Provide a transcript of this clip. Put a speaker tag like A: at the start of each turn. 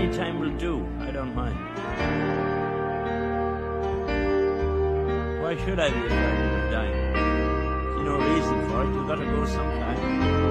A: Any time will do. I don't mind. Why should I be afraid of dying? There's no reason for it. You gotta go sometime.